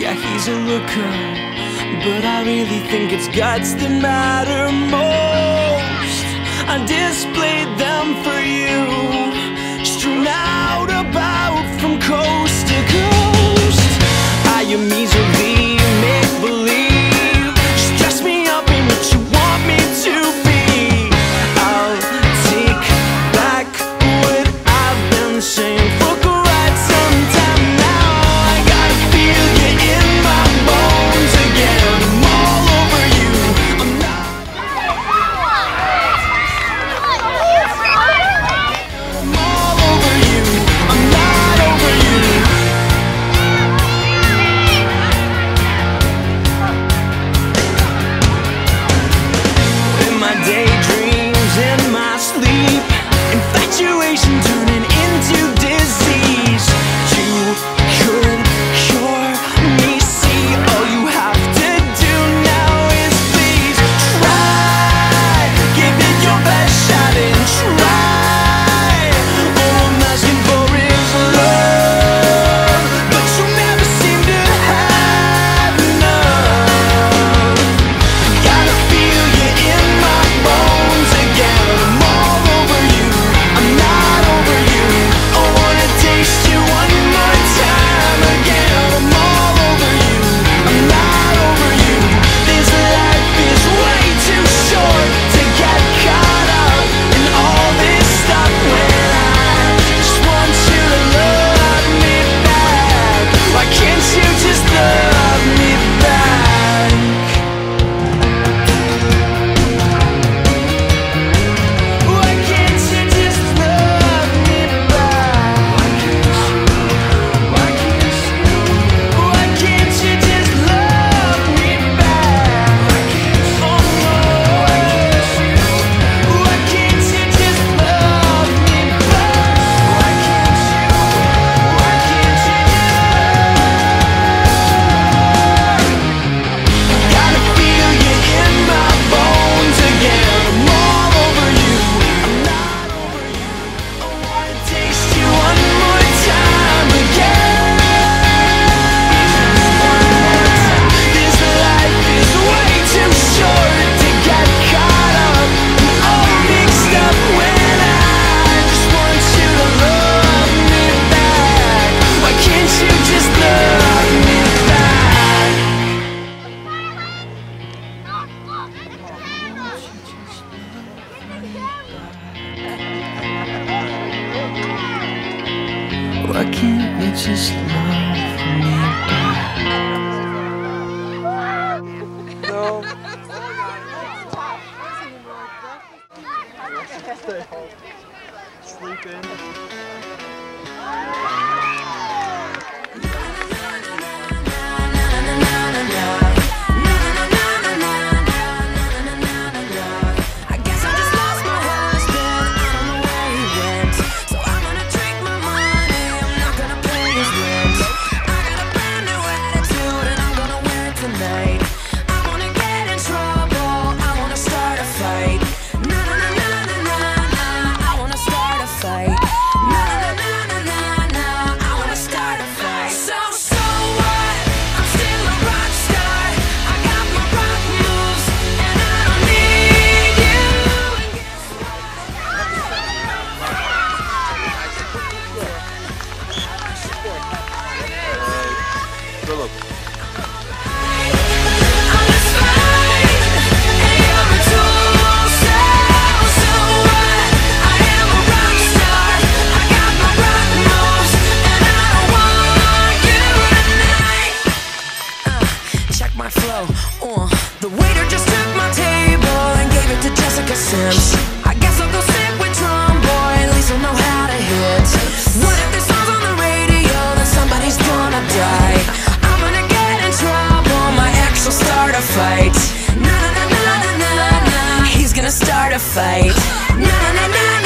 Yeah, he's a looker, but I really think it's guts that matter most. I displayed them for you, strewn out about from coast to coast. can't you just love me? to Jessica Sims. I guess I'll go sit with Drum Boy At least I know how to hit. What if there's song's on the radio Then somebody's gonna die? I'm gonna get in trouble My ex will start a fight. Na na na na na na He's gonna start a fight. Na na na na